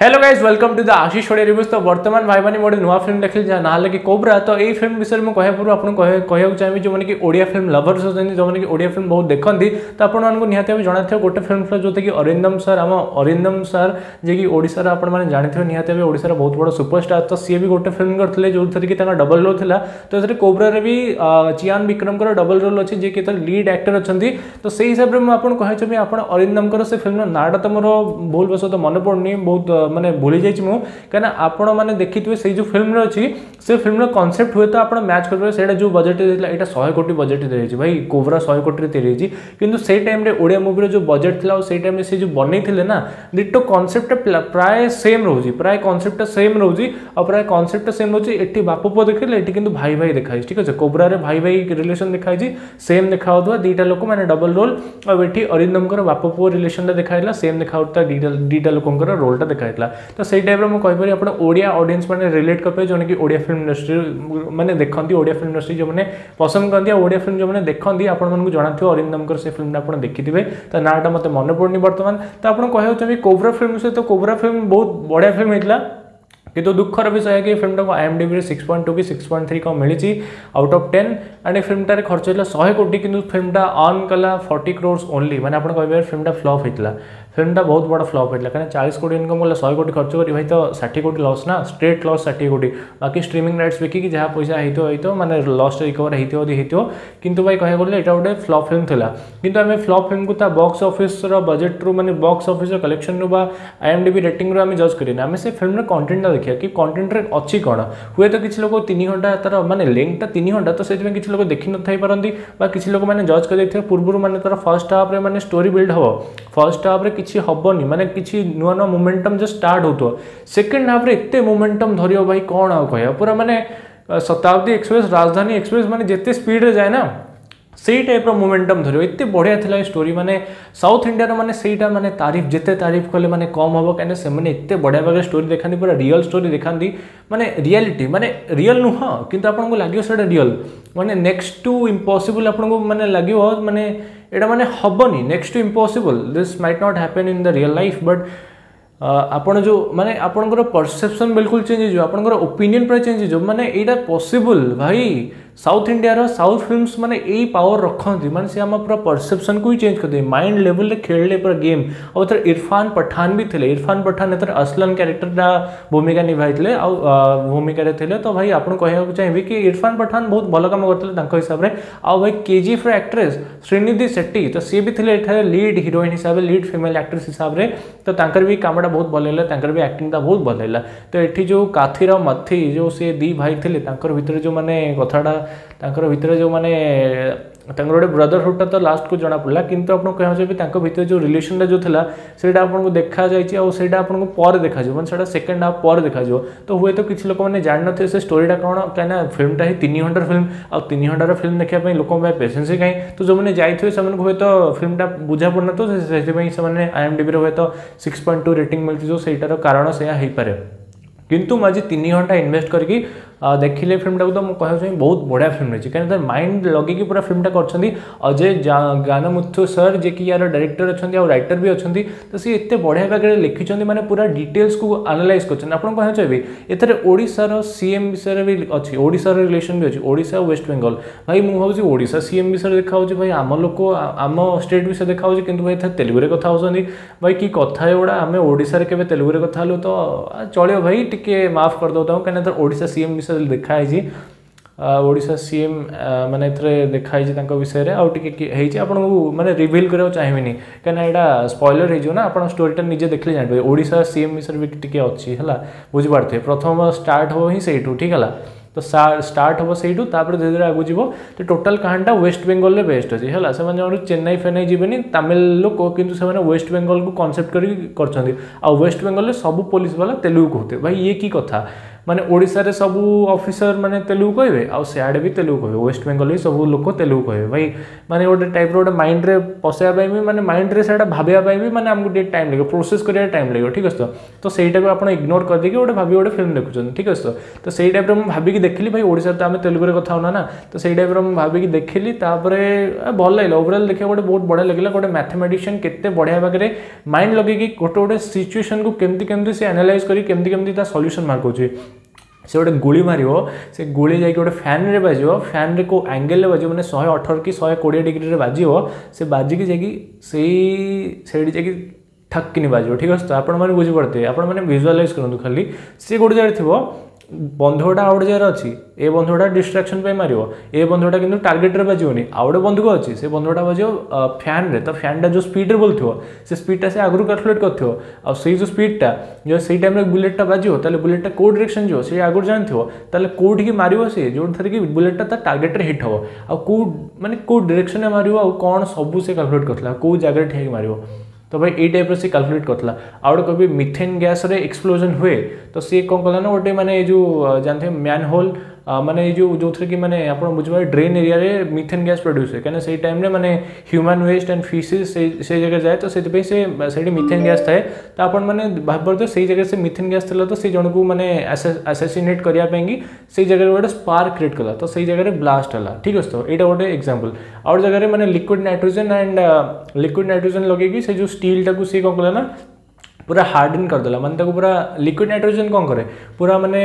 hello guys welcome to the Ashish Odia reviews तो वर्तमान भाई मानी मोटे नुआ फिल्म देखे जहाँ ना लगे कोब्रा तो यही फिल्म विषय में कहे पूर्व आपको कहक चाहिए जो कि ओडिया फिल्म लवर्स होती जो कि ओडिया फिल्म बहुत देखती तो आपत जाना थे गोटे फिल्म फिल्म जो कि अरिंदम सर आम अरिंदम सर जी ओडार आपने जानते हैं निहत ओडार बहुत बड़ा सुपरस्टार तो सी भी गोटे फिल्म करते जो थे कि डबल रोल था तो कोब्रे भी तो चियान विक्रम डबल रोल अच्छे जी कि लीड आक्टर अच्छा तो, तो से हिसाब से मुझे कहे चाहिए आप अरिंदम से फिल्म नाटा तो मोर भूल बस मन पड़नी बहुत मानते भूली जाइए कहीं आपड़ मैंने देखिए से जो फिल्म अच्छी से फिल्म कनसेप्ट हुए तो आप मैच करें जो बजेट देता है शहे कोटी बजेट देती है भाई कोबरा शहे कोटी तेरी कि टाइम ओडिया मुवीर जो बजेट था से टाइम से जो बनते थे ना दिटो कनसेप्ट प्राय सेम रोज प्राय कनसेप्ट सेम रोज और प्राय कनसेप्ट सेम रोज ये बापू पुओ देखे ये कि भाई भाई देखाई ठीक है कोबरा भाई भाई रिलेसन देखाई सेम देखा दुईटा लोक मैंने डबल रोल और ये अरिंदम बाप पुओ रिलेसन देखा सेम देखा दुटा लोकर रोलटा देखा ଆସିଥିଲା ତ ସେଇ ଟାଇପ୍ର ମୁଁ କହିପାରିବି ଆପଣ ଓଡ଼ିଆ ଅଡ଼ିଏନ୍ସ ମାନେ ରିଲେଟ୍ କରିପାରିବେ ଯେଉଁମାନେ କି ଓଡ଼ିଆ ଫିଲ୍ମ ଇଣ୍ଡଷ୍ଟ୍ରି ମାନେ ଦେଖନ୍ତି ଓଡ଼ିଆ ଫିଲ୍ମ ଇଣ୍ଡଷ୍ଟ୍ରି ଯେଉଁମାନେ ପସନ୍ଦ କରନ୍ତି ଆଉ ଓଡ଼ିଆ ଫିଲ୍ମ ଯେଉଁମାନେ ଦେଖନ୍ତି ଆପଣମାନଙ୍କୁ ଜଣାଥିବ ଅରିନ୍ଦମଙ୍କର ସେ ଫିଲ୍ମଟା ଆପଣ ଦେଖିଥିବେ ତା ନାଁଟା ମୋତେ ମନେ ପଡ଼ୁନି ବର୍ତ୍ତମାନ ତ ଆପଣ କହିବାକୁ ଚାହିଁବି କୋବ୍ରା ଫିଲ୍ମ ସହିତ କୋବ୍ରା ଫିଲ୍ମ ବହୁତ ବଢ଼ିଆ ଫିଲ୍ମ ହେଇଥିଲା କିନ୍ତୁ ଦୁଃଖର ବିଷୟ କି ଫିଲ୍ମଟାକୁ ଆଇଏମ୍ଡିବିରେ ସିକ୍ସ ପଏଣ୍ଟ ଟୁ କି ସିକ୍ସ ପଏଣ୍ଟ ଥ୍ରୀ କ'ଣ ମିଳିଛି ଆଉଟ୍ ଅଫ୍ ଟେନ୍ ଆଣ୍ଡ ଏ ଫିଲ୍ମଟାରେ ଖର୍ଚ୍ଚ ହେଇଥିଲା ଶହେ କୋଟି କିନ୍ତୁ ଫିଲ୍ମଟା ଅନ୍ କଲା ଫର୍ଟି କ୍ରୋର୍ସ ଓନ୍ଲି ମାନେ ଆପଣ କହିବେ ଫିଲ୍ମଟା ଫ୍ଲପ୍ ହେଇଥିଲା ଫିଲ୍ମଟା ବହୁତ ବଡ଼ ଫ୍ଲପ୍ ହେଇଥିଲା କାରଣ ଚାଳିଶ କୋଟି ଇନକମ୍ କଲା ଶହେ କୋଟି ଖର୍ଚ୍ଚ କରି ଭାଇ ତ ଷାଠିଏ କୋଟି ଲସ୍ ନା ଷ୍ଟ୍ରେଟ୍ ଲସ୍ ଷାଠିଏ କୋଟି ବାକି ଷ୍ଟ୍ରିମିଂ ରାଇଟ୍ସ ବିକିକି ଯାହା ପଇସା ହେଇଥିବ ହେଇଥିବ ମାନେ ଲସ୍ ରିକଭର ହେଇଥିବ ଯଦି ହେଇଥିବ କିନ୍ତୁ ଭାଇ କହିବାକୁ ଗଲେ ଏଇଟା ଗୋଟେ ଫ୍ଲପ୍ ଫିଲ୍ମ ଥିଲା କିନ୍ତୁ ଆମେ ଫ୍ଲପ୍ ଫିଲ୍ମକୁ ତା ବକ୍ସ ଅଫିସ୍ର ବଜେଟ୍ରୁ ମାନେ ବକ୍ସ ଅଫିସ୍ର କଲେକ୍ସନରୁ ବା ଆଇ ଏମ୍ ଡି ବି ରେଟିଂରୁ ଆମେ ଜଜ୍ କରିନେ ଆମେ ସେ ଫିଲ୍ମର କଣ୍ଟେଣ୍ଟଟା ଦେଖିବା କି କଣ୍ଟେଣ୍ଟରେ ଅଛି କ'ଣ ହୁଏତ କିଛି ଲୋକ ତିନି ଘଣ୍ଟା ତା'ର ମାନେ ଲେନ୍ଥଟା ତିନି ଘଣ୍ଟା ତ ସେଥିପାଇଁ କିଛି ଲୋକ ଦେଖିନଥାଇପାରନ୍ତି ବା କିଛି ଲୋକମାନେ ଜଜ୍ କରିଦେଇଥିବେ ପୂର୍ବରୁ ମାନେ ତା'ର ଫାର୍ଷ୍ଟ ହାଫ୍ରେ ମାନେ ଷ୍ଟୋରି ବିଲ୍ଡ ହେବ ଫାର୍ଷ୍ଟ ହାଫ୍ରେ କିଛି किसी हेनी मानने किसी नुआ नुआ मोमेटम जो स्टार्ट हो सेकेंड हाफ्रे एत मोमेटम धर भाई कौन आ कह पूरा मानने शताब्दी एक्सप्रेस राजधानी एक्सप्रेस मानते जिते स्पीड्रे जाए ना से टाइप मोमेटम धरव एत बढ़िया था स्टोरी मैंने साउथ इंडिया मैंने से मैंने तारीफ जिते तारीफ कले मैंने कम हम कहीं से बढ़िया भाग स्टोरी देखा पूरा रियल स्टोरी देखा मैंने रियालीटी मैंने रियल नुह कितु आपको लगे से रियल मैंने नेक्स्ट टू इम्पसबुल आपको मैंने लगे मानने এটা মানে হবনি next to impossible this might not happen in the real life but ଆପଣ ଯେଉଁ ମାନେ ଆପଣଙ୍କର ପରସେପ୍ସନ୍ ବିଲକୁଲ ଚେଞ୍ଜ ହେଇଯିବ ଆପଣଙ୍କର ଓପିନିଅନ୍ ପୁରା ଚେଞ୍ଜ ହେଇଯିବ ମାନେ ଏଇଟା ପସିବୁଲ୍ ଭାଇ साउथ इंडिया साउथ फिल्म्स मैंने यही पावर रखती मैंने सी आम पूरा परसेप्शन को ही चेंज करते माइंड लेवल खेलले पूरा गेम आउ थे इरफान पठान भी थे इरफान पठान एथर असलन क्यारेक्टरटा भूमिका निभाई भूमिकार थे तो भाई आपको कहना चाहिए कि इरफान पठान बहुत भल कम करते हिसाब से आउ भाई K G F actress Srinidhi Shetty तो सी भी थे लिड हिरोइन हिसाब से लिड फिमेल आक्ट्रेस हिसाब से तो भी कमटा बहुत भल है भी आक्टिंगटा बहुत भल है तो ये जो काथीर मथी जो सी दी भाई थे भितर जो मैंने कथा भितर जो मैंने गोटे ब्रदरहुडा तो लास्ट को जना पड़ा कि भितर जो रिलेसन जो था आपको देखा जाए देखा मैंने सेकेंड हाफ पर देखा तो हुए तो किसी लोक मैंने जान ना से स्टोरीटा कौन कहीं फिल्मा ही तीन घंटार फिल्म आन घंटार फिल्म देखा लोक पेसेंस ही कहीं तो जो मैंने जाइए से हे तो फिल्मा बुझा पड़ ना तो आईएम डी हे तो सिक्स पॉइंट टू रेट मिलती जो सहीटार कारण से किंतु मुझे तीन घंटा इनभेस्ट करके देखिले फिल्म टाक तो मुझे कह बहुत बढ़िया फिल्म रही है कहीं माइंड लगे पूरा फिल्मटा कर अजय ज्ञानमुथु सर जे कि यार डायरेक्टर अच्छे आ रटर भी अच्छे तो सी एत बढ़िया बागें लिखिं मैंने पूरा डिटेल्स को आनालाइज कर चाहिए एथेर ओडार सीएम विषय भी अच्छी ओडार रिलेसन भी अच्छी ओडा वेस्ट बेंगल भाई मुझे भावी ओडा सीएम विषय देखा भाई आम लोग आम स्टेट विषय देखा कि तेलुगु में कथा होती भाई कि कथा गुड़ा आम ओडार ओडे तेलुगु में कथ तो चलो भाई टी माफ करदे कहीं ओडा सीएम विषय देखाई ओडा सी एम मैंने देखाई विषय में आई आप मैंने रिभिल करा चाहिए कहीं ना स्पयलर होना आप टाइम निजे देखे जानते ओडा सी एम विषय भी टी अच्छी है बुझीपारे प्रथम स्टार्ट हम ही सही ठीक है तो स्टार्ट हम सही धीरे धीरे आगे जब तो टोटाल कहानी वेस्ट बेंगल बेस्ट अच्छी है से चेन्नई फेन्नई जीवन तमिल लोक कि वेस्ट बेंगल को कनसेप्ट करेंगल सब पुलिस बाला तेलुगु कहते भाई ये कि कथा मानने ओडार सब अफिसर मैंने तेलुगु कहे आड़े भी तेलुगु कहे वेस्ट बेंगल सब लोग तेलुगु कहे भाई मैंने गोटे टाइप रोटे माइंड में पशाई भी मैंने माइंड से भावापी भी मैंने आमको टाइम लगे प्रोसेस कर टाइम लगे ठीक अच्छे तो सही टाइप आप इग्नोर कर देखिए गोटे भाभी गोटे फिल्म देखुच ठीक अच्छे तो सही टाइप में भाविकी देखिली भाई ओडा तो आम तेलुगुरे कथ होना ना तो सही टाइप में भाविकी देखिली तापर भल लगे ओवराल देखा गोटे बहुत बढ़िया लगेगा गोटे मैथमेटिशियन के बढ़िया पाकर माइंड लगे गोटे गोटे सिचुएसन को केमती केमती से एनालाइज करमती सल्यूसन मार्क ସେ ଗୋଟେ ଗୁଳି ମାରିବ ସେ ଗୁଳି ଯାଇକି ଗୋଟେ ଫ୍ୟାନ୍ରେ ବାଜିବ ଫ୍ୟାନ୍ରେ କେଉଁ ଆଙ୍ଗେଲ୍ରେ ବାଜିବ ମାନେ ଶହେ ଅଠର କି ଶହେ କୋଡ଼ିଏ ଡିଗ୍ରୀରେ ବାଜିବ ସେ ବାଜିକି ଯାଇକି ସେଇ ସେଇଠି ଯାଇକି ଠକ୍କିନି ବାଜିବ ଠିକ୍ ଅଛି ତ ଆପଣମାନେ ବୁଝିପାରୁଥିବେ ଆପଣମାନେ ଭିଜୁଆଲାଇଜ୍ କରନ୍ତୁ ଖାଲି ସେ ଗୋଟେ ଜାଗାରେ ଥିବ ବନ୍ଧୁକଟା ଆଉ ଗୋଟେ ଜାଗାରେ ଅଛି ଏ ବନ୍ଧୁକଟା ଡିଷ୍ଟ୍ରାକ୍ସନ୍ ପାଇଁ ମାରିବ ଏ ବନ୍ଧୁକଟା କିନ୍ତୁ ଟାର୍ଗେଟ୍ରେ ବାଜିବନି ଆଉ ଗୋଟେ ବନ୍ଧୁକ ଅଛି ସେ ବନ୍ଧୁକଟା ବାଜିବ ଫ୍ୟାନ୍ରେ ତ ଫ୍ୟାନ୍ଟା ଯେଉଁ ସ୍ପିଡ଼୍ରେ ବୁଲୁଥିବ ସେ ସ୍ପିଡ଼୍ଟା ସେ ଆଗରୁ କ୍ୟାଲକୁଲେଟ୍ କରିଥିବ ଆଉ ସେଇ ଯେଉଁ ସ୍ପିଡ଼୍ଟା ଯେଉଁ ସେଇ ଟାଇମ୍ରେ ବୁଲେଟ୍ଟା ବାଜିବ ତାହେଲେ ବୁଲେଟ୍ଟା କେଉଁ ଡିରେକ୍ସନ୍ ଯିବ ସେ ଆଗରୁ ଜାଣିଥିବ ତାହେଲେ କେଉଁଠିକି ମାରିବ ସେ ଯେଉଁଥିରେ କି ବୁଲେଟ୍ଟା ତା ଟାର୍ଗେଟ୍ରେ ହିଟ୍ ହେବ ଆଉ କେଉଁ ମାନେ କେଉଁ ଡିରେକ୍ସନ୍ରେ ମାରିବ ଆଉ କ'ଣ ସବୁ ସେ କ୍ୟାଲକୁଲେଟ୍ କରିଥିଲା କେଉଁ ଜାଗାରେ ଠିଆ ହେଇକି ମାରିବ तो भाई ये टाइप से कैलकुलेट करला आउ कह मिथेन गैस रे एक्सप्लोजन हुए तो सी कौन कला ना गोटे मैंने जो जानते हैं मैनहोल होल मैंने जो जो थे कि मैंने आप बुझे drain area methane gas produce है कहीं टाइम में मैंने ह्यूमन वेस्ट एंड फिसेस से, जगह जाए तो से मिथेन गैस थाए तो आप मैंने भावते से जगह से मिथेन गैस था तो से जन मैंने आसासीनेट करने से जगह गोटे स्पार्क क्रिएट कला तो से जगह ब्लास्ट है ठीक अच्छे तो यहाँ गोटे एक्जामपल आउट जगह मैंने liquid nitrogen and liquid nitrogen लगे से जो स्टील टाक सी कौन कला ପୁରା ହାର୍ଡ଼ନ୍ କରିଦେଲା ମାନେ ତାକୁ ପୁରା ଲିକ୍ୱିଡ଼ ନାଇଟ୍ରୋଜେନ୍ କ'ଣ କରେ ପୁରା ମାନେ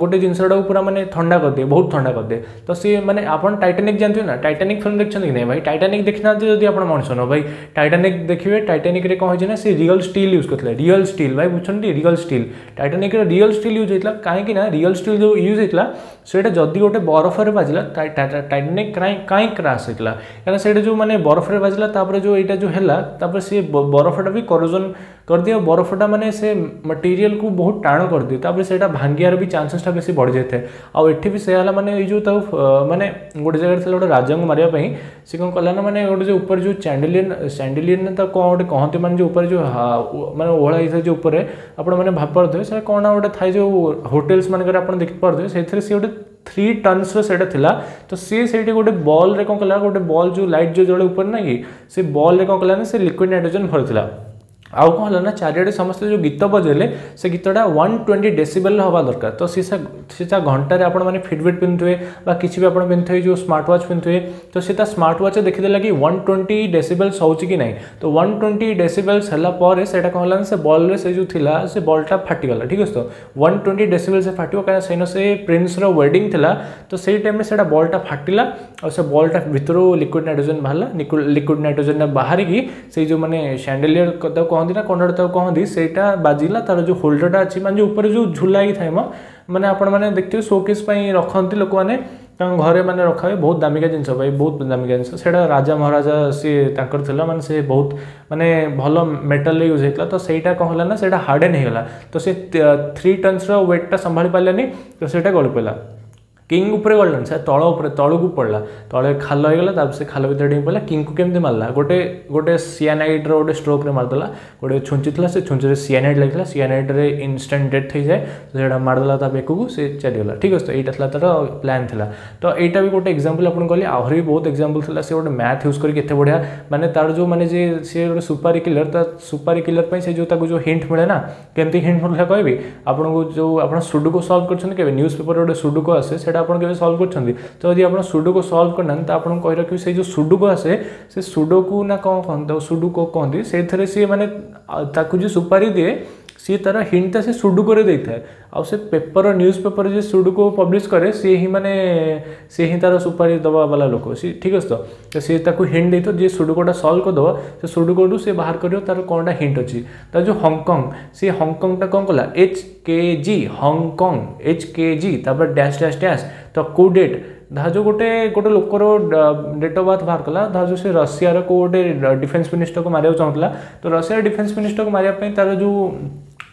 ଗୋଟେ ଜିନିଷଟାକୁ ପୁରା ମାନେ ଥଣ୍ଡା କରିଦିଏ ବହୁତ ଥଣ୍ଡା କରିଦିଏ ତ ସିଏ ମାନେ ଆପଣ ଟାଇଟାନିକ୍ ଜାଣିଥିବେ ନା ଟାଇଟାନିକ୍ ଫିଲ୍ମ ଦେଖିଛନ୍ତି କି ନାହିଁ ଭାଇ ଟାଇଟାନିକ୍ ଦେଖିନାହାନ୍ତି ଯଦି ଆପଣ ମଣିଷ ନ ଭାଇ ଟାଇଟାନିକ୍ ଦେଖିବେ ଟାଇଟାନିକ୍ରେ କ'ଣ ହେଇଛି ନା ସେ ରିଅଲ୍ ଷ୍ଟିଲ୍ ୟୁଜ୍ କରିଥିଲେ ରିଅଲ୍ ଷ୍ଟିଲ୍ ଭାଇ ବୁଝୁଛନ୍ତି ରିଅଲ୍ ଷ୍ଟିଲ୍ ଟାଇଟାନିକ୍ରେ ରିଅଲ୍ ଷ୍ଟିଲ୍ ୟୁଜ୍ ହେଇଥିଲା କାହିଁକି ନା ରିଅଲ୍ ଷ୍ଟିଲ୍ ଯେଉଁ ୟୁଜ୍ ହେଇଥିଲା ସେଇଟା ଯଦି ଗୋଟେ ବରଫରେ ବାଜିଲା ଟାଇଟାନିକ୍ କାହିଁ କ୍ରାସ୍ ହେଇଥିଲା କାରଣ ସେଇଟା ଯେଉଁ ମାନେ ବରଫରେ ବାଜିଲା ତାପରେ ଯେଉଁ ଏଇଟା ଯେଉଁ ହେଲା ତାପରେ ସିଏ ବରଫଟା ବି କରଜନ୍ कर दिए बरफटा मानने से मटेरियल को बहुत टाण कर दिए से भांगार भी चानसेसटा बेस बढ़ जाए आठ भी सैया मैंने ये तो मानने गोटे जगह थी गोटे राजा को मारे सी कौन कला मैंने गोटे जो उपर जो चैंडेलीन चैंडेलीन कौन गोटे कहते मैं जो उपर जो मैंने ओहला ही जो उपर आपने भापे से कौन गोटे थे जो होटेल्स मानक आप देख पारे से गोटे थ्री टनस रेटा तो सीट गोटे बल्रे कौन कला गोटे बल जो लाइट जो जल्द उपर ना कि बल्ले कौन कला से लिक्विड नाइट्रोजेन भरी आउ कल ना चार समस्त जो गीत बजे से गीतटा वन ट्वेंटी डेसिबल हवा दरकार तो सी सा घंटे आपने फिटबिट पिंधे कि भी आप पिंधे जो स्मार्ट व्वाच पिंधे तो सी स्मार्ट वाच देखीदे कि वन ट्वेंटी डेसीबेल्स हो ना तो वन ट्वेंटी डेसीबेल्स है से कहला से बल्रे से जो थी से बल्टा फाटीगला ठीक अच्छे तो वन ट्वेंटी से फाटो कहीं सही से प्रिन्सर व्वेडिंग तो से टाइम से बल्टा फाटला और से बल्टा भितर लिक्विड नाइट्रोजेन बाहर लिक्विड नाइट्रोजेन बाहर की से जो मैंने सैंडेलियर कहते କହନ୍ତି ନା କଣ୍ଡକ୍ଟର ତାକୁ କହନ୍ତି ସେଇଟା ବାଜିଲା ତା'ର ଯେଉଁ ହୋଲ୍ଡରଟା ଅଛି ମାନେ ଯେଉଁ ଉପରେ ଯେଉଁ ଝୁଲାଇ ଥାଏ ମ ମାନେ ଆପଣମାନେ ଦେଖିବେ ସୋକେସ୍ ପାଇଁ ରଖନ୍ତି ଲୋକମାନେ ତାଙ୍କ ଘରେ ମାନେ ରଖା ହୁଏ ବହୁତ ଦାମିକା ଜିନିଷ ପାଇଁ ବହୁତ ଦାମିକା ଜିନିଷ ସେଇଟା ରାଜା ମହାରାଜା ସିଏ ତାଙ୍କର ଥିଲା ମାନେ ସେ ବହୁତ ମାନେ ଭଲ ମେଟାଲ ୟୁଜ୍ ହେଇଥିଲା ତ ସେଇଟା କ'ଣ ହେଲା ନା ସେଇଟା ହାର୍ଡେନ୍ ହେଇଗଲା ତ ସେ ଥ୍ରୀ ଟନ୍ସର ୱେଟ୍ଟା ସମ୍ଭାଳି ପାରିଲାନି ତ ସେଇଟା ଗଳି ପଡ଼ିଲା किंग गलन से तल को पड़ा तले खाल से खाल भर डे पड़ा किंग को मारा गोटे गोटे सीएनआईड रोटे स्ट्रोक मारदेला गोटे छुंची से छुंची से सीएनआईड लगे सीएनआईड में इनस्टाट डेथ हो जाए तो सीटा मारदेला बेक को सी चलीगला ठीक अच्छे यहाँ था तर प्लां था तो यहाँ भी गोटे एक्जामपल आप कहे आहरी भी बहुत एक्जामपल थी सी गोटे मैथ यूज करते बढ़िया मैंने तार जो मैंने सी गोटे सुपारी किलर तो सुपारी किलर पर जो जो हिंट मिले ना कमी हिंट मिले कह आपको जो आप सुडुक सल्व करते न्यूज पेपर गोटे सुडुक आसे সেটা আপনার কেবে সলভ করছেন তো যদি আপনার সুডোকু সলভ করনা তো আপনার কই রাখবি সেই যে সুডোকু আসে সে সুডোকু না কম কহত সুডোকু কহতি সেইথে সি মানে তাকে যে সুপারি দিয়ে सी तार हिंट से सुडुक देपर न्यूज पेपर जी सुडुक पब्लीश कै सी ही मैंने से ही तार सुपारिश दबावाला लोक सी ठीक अच्छे तो सी ताको हिंट देते जी सुडुकटा सल्व करदे तो से सुडुकू सी बाहर कर तार कौन टा हिंट अच्छी तर जो हंगक सी हंगकंगटा कौन कला एच के जि हंगक एच के जिप डैश डैश डैश तो कौ डेट धा जो गोटे गोटे लोकर डेट अफ बर्थ बाहर कला धा जो सी रशिया कौ गोटे डिफेन्स मिनिस्टर को मारे चाहूँगा तो रशिया डिफेन्स मिनिस्टर को मारे तार जो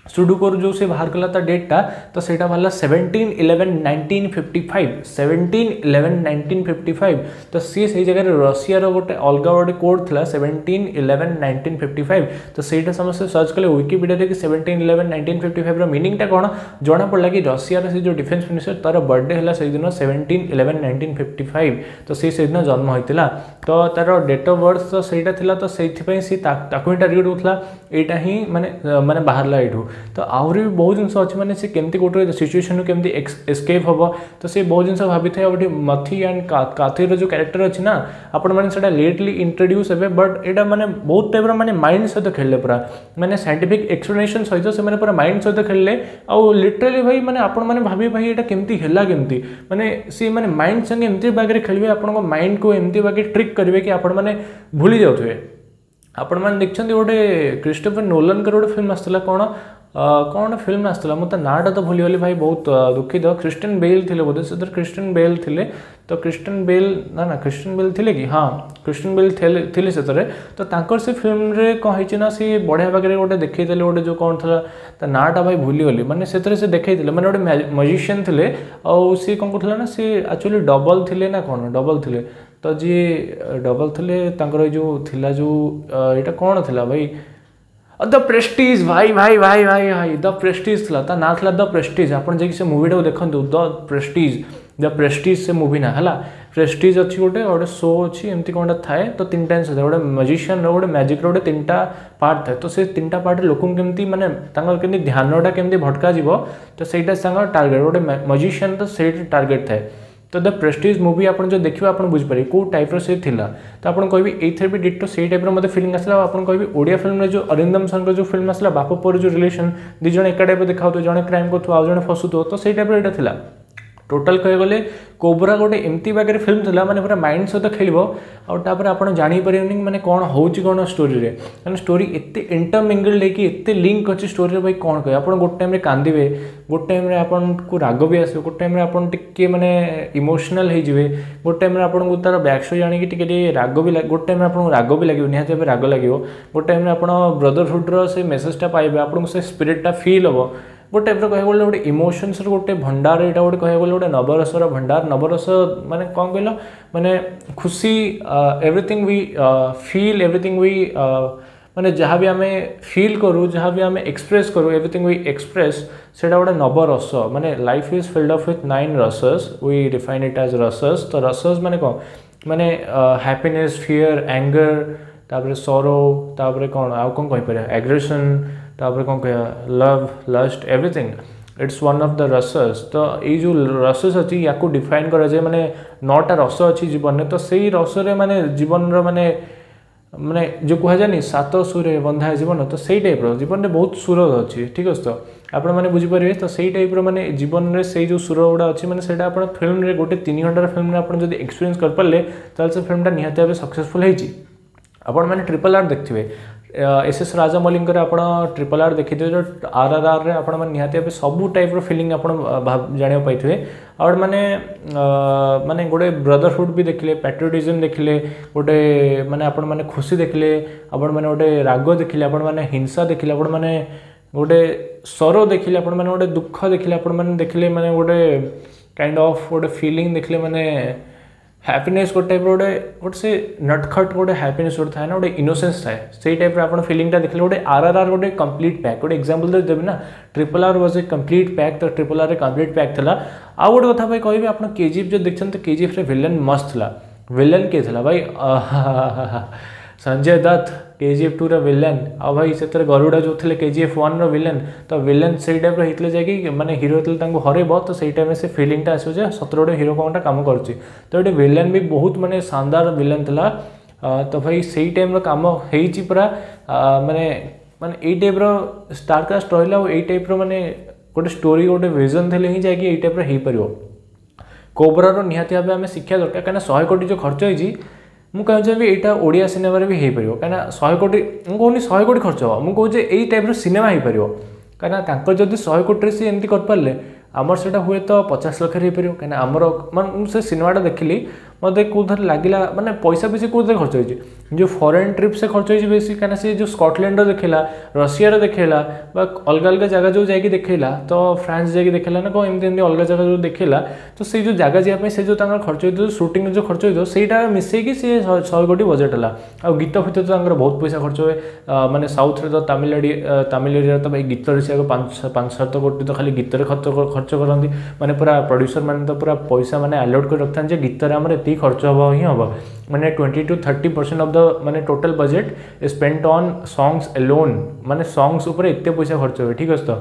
सुडुकोर जो से बाहर कला था डेटा तो सेटा बाहर seventeen eleven nineteen fifty five seventeen eleven nineteen fifty five तो सी से जगह रशिया गोटे अलग गोटे कोड था seventeen eleven nineteen fifty five तो सहीटा समस्त सर्च कले विकिपीडिया कि seventeen eleven nineteen fifty five रिनिंगटा कौन जना कि रशिया से जो डिफेन्स मिनिस्टर तार बर्थडे है से दिन seventeen eleven nineteen fifty five तो, तो, तो, तो सी से दिन जन्म होता तो तार डेट अफ बर्थ तो सहीटा था तो से टारगेट होता यहीटा ही मानने बाहर यू ତ ଆହୁରି ବି ବହୁତ ଜିନିଷ ଅଛି ମାନେ ସେ କେମିତି ଗୋଟେ ସିଚୁଏସନ୍ରୁ କେମିତି ଏସ୍କେପ୍ ହେବ ତ ସେ ବହୁତ ଜିନିଷ ଭାବିଥାଏ ଆଉ ଗୋଟେ ମଥି ଆଣ୍ଡ କାଥିର ଯେଉଁ କ୍ୟାରେକ୍ଟର ଅଛି ନା ଆପଣମାନେ ସେଇଟା ଲେଟ୍ଲି ଇଣ୍ଟ୍ରୋଡ୍ୟୁସ୍ ହେବେ ବଟ୍ ଏଇଟା ମାନେ ବହୁତ ଟାଇପ୍ର ମାନେ ମାଇଣ୍ଡ ସହିତ ଖେଳିଲେ ପୁରା ମାନେ ସାଇଣ୍ଟିଫିକ୍ ଏକ୍ସପ୍ଲେନେସନ୍ ସହିତ ସେମାନେ ପୁରା ମାଇଣ୍ଡ ସହିତ ଖେଳିଲେ ଆଉ ଲିଟରାଲି ଭାଇ ମାନେ ଆପଣମାନେ ଭାବିବେ ଭାଇ ଏଇଟା କେମିତି ହେଲା କେମିତି ମାନେ ସେ ମାନେ ମାଇଣ୍ଡ ସାଙ୍ଗେ ଏମିତି ବାଗରେ ଖେଳିବେ ଆପଣଙ୍କ ମାଇଣ୍ଡକୁ ଏମିତି ବାଗରେ ଟ୍ରିକ୍ କରିବେ କି ଆପଣମାନେ ଭୁଲି ଯାଉଥିବେ आपण मैंने देखते गोटे क्रिस्टोफर नोलन के गोटे फिल्म आसाला कौन कौन फिल्म आसाला मत नाँटा तो भूली भाई बहुत दुखित क्रिस्टन बेल थे बोधे से क्रिस्टन बेल थे तो क्रिस्टन बेल ना ना क्रिस्टन बेल थे कि हाँ क्रिस्टन बेल थी से तो फिल्म रे कहे ना सी बढ़िया पाखे गोटे देखते गोटे जो कौन थी तो नाँटा भाई भूली मैंने से देखते मैंने गोटे मजिशियन थे और सी कौन करना सी एक्चुअली डबल थे ना कौन डबल थे तो जी डबल थे जो थी जो ये कौन थी भाई द प्रेस्टीज भाई भाई भाई भाई भाई द प्रेस्टीज थी ता ना थी द प्रेस्टीज आप जैसे से मुविटा देखते द प्रेस्टीज द प्रेस्टीज से मुवी ना है प्रेस्टिज अच्छी गोटे गोटे शो अच्छी एमती कौन थाए तो तीन टाइम से गोटे मजिशियन रोटे मैजिक्र गोटे तीन टा पार्ट था तो से तीन टा पार्ट लोक मानते मैंने कमी ध्यान केमती भटका जब तो सहीटा टार्गेट गोटे मजिशियन तो सही टारगेट थाए ତ ଦ ପ୍ରେଷ୍ଟିଜ୍ ମୁଭି ଆପଣ ଯଦି ଦେଖିବେ ଆପଣ ବୁଝିପାରିବେ କେଉଁ ଟାଇପ୍ର ସେ ଥିଲା ତ ଆପଣ କହିବେ ଏଇଥିରେ ବି ଡିଟୋ ସେଇ ଟାଇପ୍ର ମୋତେ ଫିଲିଂ ଆସିଲା ଆଉ ଆପଣ କହିବେ ଓଡ଼ିଆ ଫିଲ୍ମରେ ଯେଉଁ ଅରିନ୍ଦମ ସାର୍ଙ୍କ ଯେଉଁ ଫିଲ୍ମ ଆସିଲା ବାପ ପୁଅର ଯେଉଁ ରିଲେସନ୍ ଦୁଇ ଜଣ ଏକା ଟାଇପ୍ର ଦେଖାଉଥିବେ ଜଣେ କ୍ରାଇମ୍ କରୁଥିବ ଆଉ ଜଣେ ଫସୁଥିବ ତ ସେଇ ଟାଇପ୍ର ଏଇଟା ଥିଲା ଟୋଟାଲ୍ କହିବାକୁ ଗଲେ କୋବ୍ରା ଗୋଟେ ଏମିତି ବାଗରେ ଫିଲ୍ମ ଥିଲା ମାନେ ପୁରା ମାଇଣ୍ଡ ସହିତ ଖେଳିବ ଆଉ ତାପରେ ଆପଣ ଜାଣିପାରିବେନି ମାନେ କ'ଣ ହେଉଛି କ'ଣ ଷ୍ଟୋରିରେ ମାନେ ଷ୍ଟୋରି ଏତେ ଇଣ୍ଟରମିଙ୍ଗଲ୍ଡ ହେଇକି ଏତେ ଲିଙ୍କ୍ ଅଛି ଷ୍ଟୋରିରେ ଭାଇ କ'ଣ କହିବେ ଆପଣ ଗୋଟେ ଟାଇମ୍ରେ କାନ୍ଦିବେ ଗୋଟେ ଟାଇମ୍ରେ ଆପଣଙ୍କୁ ରାଗ ବି ଆସିବ ଗୋଟେ ଟାଇମ୍ରେ ଆପଣ ଟିକିଏ ମାନେ ଇମୋସନାଲ୍ ହେଇଯିବେ ଗୋଟେ ଟାଇମ୍ରେ ଆପଣଙ୍କୁ ତା'ର ବ୍ୟାକ୍ ଷ୍ଟୋରି ଜାଣିକି ଟିକିଏ ଟିକିଏ ରାଗ ବି ଗୋଟେ ଟାଇମ୍ରେ ଆପଣଙ୍କୁ ରାଗ ବି ଲାଗିବ ନିହାତି ଭାବେ ରାଗ ଲାଗିବ ଗୋଟେ ଟାଇମ୍ରେ ଆପଣ ବ୍ରଦରହୁଡ଼୍ର ସେ ମେସେଜଟା ପାଇବେ ଆପଣଙ୍କୁ ସେ ସ୍ପିରିଟ୍ଟା ଫିଲ୍ ହେବ गोटे कह गए इमोशनस गोटे भंडार यहाँ गोटे कह गए नवरस भंडार नवरस मानने कौन कह मैंने खुशी everything we feel everything we मानने जहाँ भी आम फिल करूँ जहाँ भी आम एक्सप्रेस करूँ एवरीथिंग वी एक्सप्रेस से गोटे नवरस मैंने life is filled of with nine rasas we refine it as rasas तो रसस मैंने कौन मैंने हापिनेस फिअर एंगर तापर सौरव कौन आउ कौन कहींपर एग्रेसन ତାପରେ କ'ଣ କହିବା love lust everything it's one of the rasas ତ ଏଇ ଯେଉଁ ରସେସ୍ ଅଛି ୟାକୁ ଡିଫାଇନ୍ କରାଯାଏ ମାନେ ନଅଟା ରସ ଅଛି ଜୀବନରେ ତ ସେଇ ରସରେ ମାନେ ଜୀବନର ମାନେ ମାନେ ଯେଉଁ କୁହାଯାଏନି ସାତ ସୁରେ ବନ୍ଧା ଜୀବନ ତ ସେଇ ଟାଇପ୍ର ଜୀବନରେ ବହୁତ ସୁର ଅଛି ଠିକ୍ ଅଛି ତ ଆପଣମାନେ ବୁଝିପାରିବେ ତ ସେଇ ଟାଇପ୍ର ମାନେ ଜୀବନରେ ସେଇ ଯେଉଁ ସୁର ଗୁଡ଼ା ଅଛି ମାନେ ସେଇଟା ଆପଣ ଫିଲ୍ମରେ ଗୋଟେ ତିନି ଘଣ୍ଟାର ଫିଲ୍ମରେ ଆପଣ ଯଦି ଏକ୍ସପିରିଏନ୍ସ କରିପାରିଲେ ତାହେଲେ ସେ ଫିଲ୍ମଟା ନିହାତି ଭାବେ ସକ୍ସେସଫୁଲ୍ ହେଇଛି ଆପଣମାନେ ଟ୍ରିପଲ୍ ଆର୍ ଦେଖିଥିବେ ଏସ୍ଏସ୍ ରାଜାମୌଲିଙ୍କର ଆପଣ ଟ୍ରିପଲ୍ ଆର୍ ଦେଖିଥିବେ ଯେଉଁ ଆର୍ ଆର୍ ଆର୍ରେ ଆପଣମାନେ ନିହାତି ଭାବେ ସବୁ ଟାଇପ୍ର ଫିଲିଂ ଆପଣ ଜାଣିବାକୁ ପାଇଥିବେ ଆଉ ମାନେ ମାନେ ଗୋଟେ ବ୍ରଦରହୁଡ଼ ବି ଦେଖିଲେ ପାଟ୍ରିଓଟିଜମ୍ ଦେଖିଲେ ଗୋଟେ ମାନେ ଆପଣମାନେ ଖୁସି ଦେଖିଲେ ଆପଣମାନେ ଗୋଟେ ରାଗ ଦେଖିଲେ ଆପଣମାନେ ହିଂସା ଦେଖିଲେ ଆପଣମାନେ ଗୋଟେ ସ୍ୱର ଦେଖିଲେ ଆପଣମାନେ ଗୋଟେ ଦୁଃଖ ଦେଖିଲେ ଆପଣମାନେ ଦେଖିଲେ ମାନେ ଗୋଟେ କାଇଣ୍ଡ ଅଫ୍ ଗୋଟେ ଫିଲିଂ ଦେଖିଲେ ମାନେ ಹ್ಯಾಪಿನೆಸ್ ಗೊಟ್ಟೆ ଗୋଟେ ଗୋଟେ ସେ ନଟଖଟ୍ ଗୋଟେ ହ୍ୟାପିନେସ୍ ଗୋଟେ ଥାଏ ନା ଗୋଟେ ଇନୋସେନ୍ସ ଥାଏ ସେଇ ଟାଇପ୍ର ଆପଣ ଫିଲିଂଟା ଦେଖିଲେ ଗୋଟେ ଆର୍ ଆର୍ ଆର୍ ଗୋଟେ କମ୍ପ୍ଲିଟ୍ ପ୍ୟାକ୍ ଗୋଟେ ଏକ୍ଜାମ୍ପଲ୍ ତ ଦେବି ନା triple R was a complete pack ତ ଟ୍ରିପଲ୍ ଆର୍ରେ କମ୍ପ୍ଲିଟ୍ ପ୍ୟାକ୍ ଥିଲା ଆଉ ଗୋଟେ କଥା ଭାଇ କହିବି ଆପଣ କେଜିଏଫ୍ ଯଦି ଦେଖିଛନ୍ତି ତ କେଜିଏଫ୍ରେ ଭିଲେନ୍ ମସ୍ତ ଥିଲା ଭିଲେନ୍ କିଏ ଥିଲା ଭାଇ संजय दत्त के जी एफ टूर विलेन आ भाई से गरुड़ा जो थे के जी एफ वन रिलेन तो विलेन से टाइप रही जाए मैंने हिरो हरब तो से टाइम से फिलिंगटा आस सतर गोटे हिरो कौन टाइम कम करुच्छे तो ये विलेन भी बहुत मानते शानदार विलेन था तो भाई से टाइम राम हो पूरा मानने मान टाइप रटारकास्ट रहा आई टाइप रे गोटे स्टोरी गोटे विजन थे ही जाए कि यही रही पार कोबर निहाती भाव आम शिक्षा दरकार कहीं शहे कोटी जो खर्च होती ମୁଁ କହୁଛି ବି ଏଇଟା ଓଡ଼ିଆ ସିନେମାରେ ବି ହେଇପାରିବ କାହିଁକିନା ଶହେ କୋଟି ମୁଁ କହୁନି ଶହେ କୋଟି ଖର୍ଚ୍ଚ ହେବ ମୁଁ କହୁଛି ଏଇ ଟାଇପ୍ର ସିନେମା ହେଇପାରିବ କାହିଁକିନା ତାଙ୍କର ଯଦି ଶହେ କୋଟିରେ ସେ ଏମିତି କରିପାରିଲେ ଆମର ସେଇଟା ହୁଏତ ପଚାଶ ଲକ୍ଷରେ ହେଇପାରିବ କାହିଁକିନା ଆମର ମାନେ ମୁଁ ସେ ସିନେମାଟା ଦେଖିଲି ମୋତେ କେଉଁଥିରେ ଲାଗିଲା ମାନେ ପଇସା ବେଶୀ କେଉଁଥିରେ ଖର୍ଚ୍ଚ ହେଇଛି ଯେଉଁ ଫରେନ୍ ଟ୍ରିପ୍ସରେ ଖର୍ଚ୍ଚ ହେଇଛି ବେଶୀ କାହିଁକିନା ସେ ଯେଉଁ ସ୍କଟଲ୍ୟାଣ୍ଡର ଦେଖେଇଲା ରଷିଆର ଦେଖେଇଲା ବା ଅଲଗା ଅଲଗା ଜାଗା ଯେଉଁ ଯାଇକି ଦେଖେଇଲା ତ ଫ୍ରାନ୍ସ ଯାଇକି ଦେଖେଇଲା ନା କ'ଣ ଏମିତି ଏମିତି ଅଲଗା ଜାଗା ଯେଉଁ ଦେଖେଇଲା ତ ସେଇ ଯେଉଁ ଜାଗା ଯିବା ପାଇଁ ସେ ଯେଉଁ ତାଙ୍କର ଖର୍ଚ୍ଚ ହେଇଥିବ ସୁଟିଂରେ ଯେଉଁ ଖର୍ଚ୍ଚ ହେଇଥିବ ସେଇଟା ମିଶେଇକି ସେ ଶହେ କୋଟି ବଜେଟ୍ ହେଲା ଆଉ ଗୀତ ଫିତ ତ ତାଙ୍କର ବହୁତ ପଇସା ଖର୍ଚ୍ଚ ହୁଏ ମାନେ ସାଉଥରେ ତ ତାମିଲନାଡ଼ି ତାମିଲ ଏରିଆରେ ତ ଭାଇ ଗୀତରେ ସେ ପାଞ୍ଚ ପାଞ୍ଚ ସାତ କୋଟି ତ ଖାଲି ଗୀତରେ ଖର୍ଚ୍ଚ ଖର୍ଚ୍ଚ କରନ୍ତି ମାନେ ପୁରା ପ୍ରଡ୍ୟୁସର ମାନେ ତ ପୁରା ପଇସା ମାନେ ଆଲଟ୍ କରି ରଖିଥାନ୍ତି ଯେ ଗୀତରେ ଆମର ଏତେ ଏତିକି ଖର୍ଚ୍ଚ ହେବ ହିଁ ହେବ ମାନେ twenty to thirty percent of the ମାନେ total budget spend on songs alone ମାନେ ସଙ୍ଗସ୍ ଉପରେ ଏତେ ପଇସା ଖର୍ଚ୍ଚ ହୁଏ ଠିକ୍ ଅଛି ତ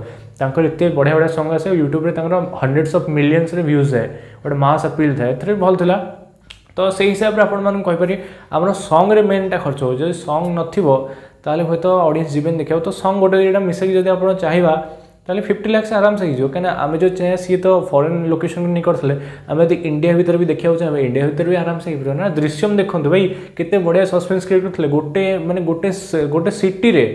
ତାଙ୍କର ଏତେ ବଢ଼ିଆ ବଢ଼ିଆ ସଙ୍ଗ ଆସେ ୟୁଟ୍ୟୁବ୍ରେ ତାଙ୍କର ହଣ୍ଡ୍ରେଡ଼ସ୍ ଅଫ୍ ମିଲିୟନ୍ସରେ ଭ୍ୟୁଜ୍ ଥାଏ ଗୋଟେ ମାସ୍ ଅପିଲ୍ ଥାଏ ଏଥିରେ ଭଲ ଥିଲା ତ ସେଇ ହିସାବରେ ଆପଣମାନଙ୍କୁ କହିପାରିବେ ଆମର ସଙ୍ଗରେ ମେନ୍ଟା ଖର୍ଚ୍ଚ ହେଉଛି ଯଦି ସଙ୍ଗ ନଥିବ ତାହେଲେ ହୁଏତ ଅଡ଼ିଏନ୍ସ ଯିବେନି ଦେଖିବାକୁ ତ ସଙ୍ଗ ଗୋଟେ ଦୁଇଟା ମିଶେଇକି ଯଦି ଆପଣ ଚାହିଁବା तेल फिफ्टी लैक्स आराम से हो क्या आम जो चाहे सी तो फरेन लोकेशन निकटे आम जब इंडिया भितर भी देखा चाहे इंडिया भितर भी आराम से ना दृश्यम देखते भाई के बढ़िया सस्पेन्स क्रिएट करते गोटे मैंने गोटे गोटे सिटी में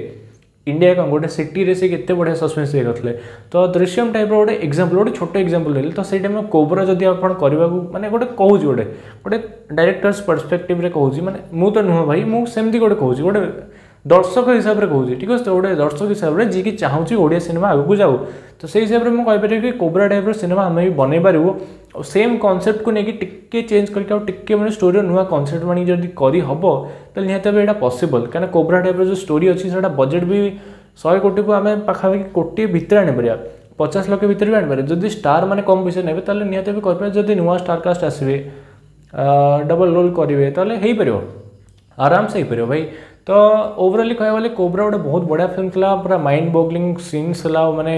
इंडिया कौन गोटे सिटी से कितने बढ़िया सस्पेन्स ये करते तो दृश्यम टाइप रोटे एक्जामपल गोटे छोटे एक्जामपल रही तो सही टाइम कोबरा जब आप मैंने गोटे कौच गोटे गोटे डायरेक्टर्स परसपेक्टिव कहूँ मैंने मुँह तो नुह भाई मुझे सेमती गोटे कहूँ गोटे दर्शक हिसाब से कहूँ ठीक अच्छे गोटे दर्शक हिसाब से जी की चाहूँगी ओडिया सिनेमा आगे जाऊ तो से हिसाब से मुझे कि कोबरा टाइप रिनेमा आम भी बनई पार सेम कनसेप्ट को लेकिन टिके चेंज करके टिके मैंने स्टोरी नुआ कनसेप्ट आने जब करहब तो निहत पसबल क्या कोबरा टाइप जो स्टोरी अच्छी से बजेट भी शहे कोटी को आम पाखापाखि कोटे भितर आने पार पचास लक्ष भर भी आने जदि स्टार मैंने कम पैसा ने निहतर कर नुआ स्टार कास्ट आसवे डबल रोल करेंगे तो पार आराम से हो पार भाई तो ओवरअली कह कोबरा गोटे बहुत बढ़िया फिल्म था पूरा माइंड बोगलींग सीन्स है मैंने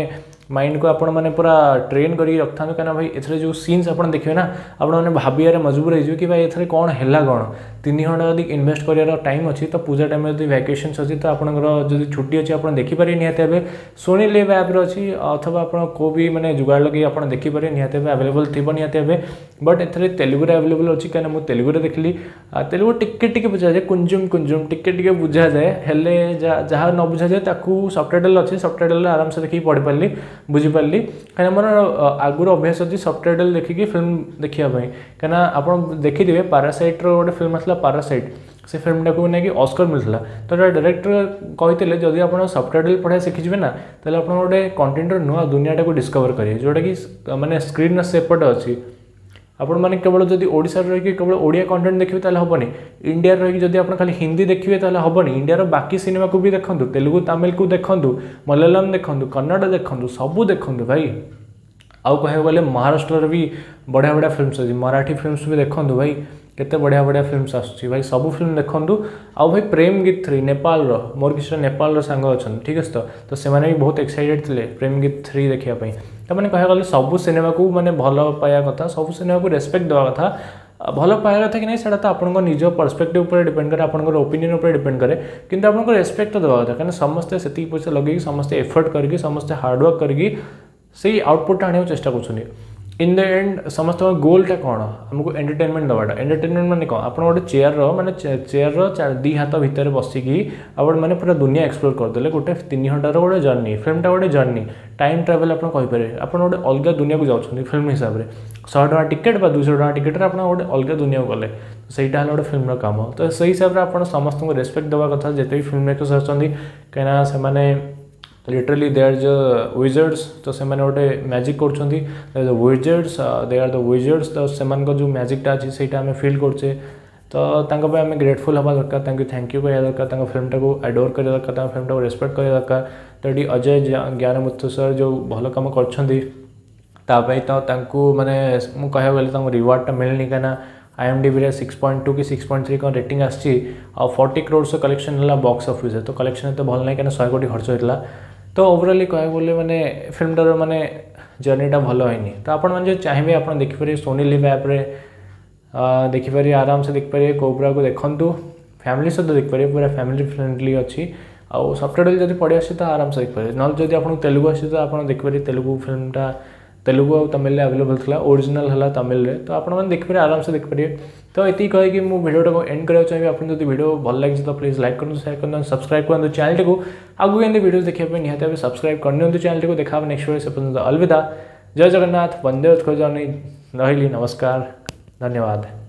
माइंड को आपण मैंने पूरा ट्रेन कर रखता कहीं भाई एथेर जो सीन्स आप देखिए ना आपने भाविये मजबूर हो कि भाई एथेर कौन है कौन ତିନି ଘଣ୍ଟା ଯଦି ଇନଭେଷ୍ଟ କରିବାର ଟାଇମ୍ ଅଛି ତ ପୂଜା ଟାଇମ୍ରେ ଯଦି ଭ୍ୟାକେସନ୍ସ ଅଛି ତ ଆପଣଙ୍କର ଯଦି ଛୁଟି ଅଛି ଆପଣ ଦେଖିପାରିବେ ନିହାତି ଭାବେ ସୋନି ଲିଭ୍ ଆପ୍ରେ ଅଛି ଅଥବା ଆପଣ କେଉଁ ବି ମାନେ ଯୁଗାଡ଼ ଲଗାଇ ଆପଣ ଦେଖିପାରିବେ ନିହାତି ଭାବେ ଆଭେଲେବଲ୍ ଥିବ ନିହାତି ଭାବେ ବଟ୍ ଏଥିରେ ତେଲୁଗୁରେ ଆଭେଲେବଲ୍ ଅଛି କାହିଁକିନା ମୁଁ ତେଲୁଗୁରେ ଦେଖିଲି ତେଲୁଗୁ ଟିକେ ଟିକେ ବୁଝାଯାଏ କୁଞ୍ଜୁମ୍ କୁଞ୍ଜୁମ୍ ଟିକେ ଟିକେ ବୁଝାଯାଏ ହେଲେ ଯାହା ନ ବୁଝାଯାଏ ତାକୁ ସବଟାଇଟେଲ୍ ଅଛି ସବଟାଇଟେଲ୍ରେ ଆରାମସେ ଦେଖିକି ପଢ଼ିପାରିଲି ବୁଝିପାରିଲି କାହିଁକିନା ମୋର ଆଗରୁ ଅଭ୍ୟାସ ଅଛି ସବଟାଇଟେଲ୍ ଦେଖିକି ଫିଲ୍ମ ଦେଖିବା ପାଇଁ କାହିଁକିନା ଆପଣ ଦେଖିଥିବେ ପାରାସାଇଟ୍ର ଗୋଟେ ଫିଲ୍ମ ଆସିଲା ପାରାସାଇଟ୍ ସେ ଫିଲ୍ମଟାକୁ ନେଇକି ଅସ୍କର୍ ମିଳିଥିଲା ତ ଡାଇରେକ୍ଟର କହିଥିଲେ ଯଦି ଆପଣ ସବଟାଇଟଲ୍ ପଢ଼ିବା ଶିଖିଯିବେ ନା ତାହେଲେ ଆପଣ ଗୋଟେ କଣ୍ଟେଣ୍ଟର ନୂଆ ଦୁନିଆଟାକୁ ଡିସ୍କଭର କରିବେ ଯେଉଁଟାକି ମାନେ ସ୍କ୍ରିନ୍ର ସେପଟେ ଅଛି ଆପଣମାନେ କେବଳ ଯଦି ଓଡ଼ିଶାରେ ରହିକି କେବଳ ଓଡ଼ିଆ କଣ୍ଟେଣ୍ଟ ଦେଖିବେ ତାହେଲେ ହେବନି ଇଣ୍ଡିଆରେ ରହିକି ଯଦି ଆପଣ ଖାଲି ହିନ୍ଦୀ ଦେଖିବେ ତାହେଲେ ହେବନି ଇଣ୍ଡିଆର ବାକି ସିନେମାକୁ ବି ଦେଖନ୍ତୁ ତେଲୁଗୁ ତାମିଲକୁ ଦେଖନ୍ତୁ ମଲୟାଲମ୍ ଦେଖନ୍ତୁ କନ୍ନଡ଼ ଦେଖନ୍ତୁ ସବୁ ଦେଖନ୍ତୁ ଭାଇ ଆଉ କହିବାକୁ ଗଲେ ମହାରାଷ୍ଟ୍ରରେ ବି ବଢ଼ିଆ ବଢ଼ିଆ ଫିଲ୍ମସ୍ ଅଛି ମରାଠୀ ଫିଲ୍ମସ୍ ବି ଦେଖନ୍ତୁ ଭାଇ केत बढ़िया बढ़िया फिल्म आस सब फिल्म देखु आउ भाई प्रेम गीत थ्री नेपाल मोर किसी नेपाल सांग अच्छे ठीक अच्छे तो से बहुत एक्साइटेड थे प्रेम गीत थ्री देखापी तो मैंने कह गल सब सिने को मैंने भल पाया कथा सब सिने को रेस्पेक्ट दवा कथ भल पाया कथा कि नहीं सैटा तो आपको निज परसपेक्टिव डिपेंड कै आपर ओपिनियन डिपेंड कै कि आपको रेस्पेक्ट तो देवा कथा कहीं समस्ते से पैसा लगे समस्ते एफर्ट करके समस्ते हार्डवर्क करके आउटपुट आने चेस्टा कर ଇନ୍ ଦ ଏଣ୍ଡ ସମସ୍ତଙ୍କ ଗୋଲ୍ଟା କ'ଣ ଆମକୁ ଏଣ୍ଟରଟେନମେଣ୍ଟ ଦେବାଟା ଏଣ୍ଟରଟେନମେଣ୍ଟ ମାନେ କ'ଣ ଆପଣ ଗୋଟେ ଚେୟାରର ମାନେ ଚେୟାରର ଦୁଇ ହାତ ଭିତରେ ବସିକି ଆପଣ ମାନେ ପୁରା ଦୁନିଆ ଏକ୍ସପ୍ଲୋର କରିଦେଲେ ଗୋଟେ ତିନି ଘଣ୍ଟାର ଗୋଟେ ଜର୍ଣ୍ଣି ଫିଲ୍ମଟା ଗୋଟେ ଜର୍ଣ୍ଣି ଟାଇମ୍ ଟ୍ରାଭେଲ୍ ଆପଣ କହିପାରିବେ ଆପଣ ଗୋଟେ ଅଲଗା ଦୁନିଆକୁ ଯାଉଛନ୍ତି ଫିଲ୍ମ ହିସାବରେ ଶହେ ଟଙ୍କା ଟିକେଟ୍ ବା ଦୁଇଶହ ଟଙ୍କା ଟିକେଟ୍ରେ ଆପଣ ଗୋଟେ ଅଲଗା ଦୁନିଆକୁ ଗଲେ ସେଇଟା ହେଲା ଗୋଟେ ଫିଲ୍ମର କାମ ତ ସେଇ ହିସାବରେ ଆପଣ ସମସ୍ତଙ୍କୁ ରେସ୍ପେକ୍ଟ ଦେବା କଥା ଯେତେ ବି ଫିଲ୍ମ ମେକର୍ସ ଅଛନ୍ତି କାହିଁକିନା ସେମାନେ literally they are the wizards तो से गोटे मैजिक कर wizards they are the wizards तो से जो मैजिकटा अच्छे से फिल करे तो आम ग्रेटफुल हाँ दरकार थैंक यू कहवा दरकार फिल्म को आडोर करा दरकार फिल्म को रेस्पेक्ट करा दरकार तो ये अजय ज्ञानमुत्त सर जो भल कम कर मैंने कह रिवार्डटा मिलनी कहीं ना I M D six point two कि सिक्स पॉइंट थ्री कौन रेट आ फोर्टी क्रोर्स कलेक्शन है बक्स अफिस तो कलेक्शन एत भल नहीं कहीं शहे कोटी खर्च होता है তো ଓଭରଅଲି କହିବାକୁ ଗଲେ ମାନେ ଫିଲ୍ମଟାର ମାନେ ଜର୍ଣ୍ଣିଟା ଭଲ ହେଇନି ତ ଆପଣମାନେ ଯଦି ଚାହିଁବେ ଆପଣ ଦେଖିପାରିବେ ସୋନି ଲିଭ୍ ଆପ୍ରେ ଦେଖିପାରିବେ ଆରାମସେ ଦେଖିପାରିବେ କୋବ୍ରାକୁ ଦେଖନ୍ତୁ ଫ୍ୟାମିଲି ସହିତ ଦେଖିପାରିବେ ପୁରା ଫ୍ୟାମିଲି ଫ୍ରେଣ୍ଡଲି ଅଛି ଆଉ ସବଟାଇଟଲ୍ ଯଦି ପଢ଼ି ଆସୁଛି ତ ଆରାମସେ ଦେଖିପାରିବେ ନହେଲେ ଯଦି ଆପଣଙ୍କୁ ତେଲୁଗୁ ଆସୁଛି ତ ଆପଣ ଦେଖିପାରିବେ ତେଲୁଗୁ ଫିଲ୍ମଟା तेलुगु आउ तमिल आवेलेबल था ओरिजिनाल है तमिल तो आपखिपे आराम से देखिए तो ये कहीं मुझे भिडियोट को एंड करा चाहिए आप भिडियो भल लगे तो प्लीज लाइक करते सेयर करना सब्सक्राइब करते चैनल को आगे एम भिडियो देखा निहतने सब्सक्राइब कर निर्तन चैनल को देखा नेक्स्ट वीडियो से पर्यटन अलविदा जय जगन्नाथ बंदे उत्खोजनी रही नमस्कार धन्यवाद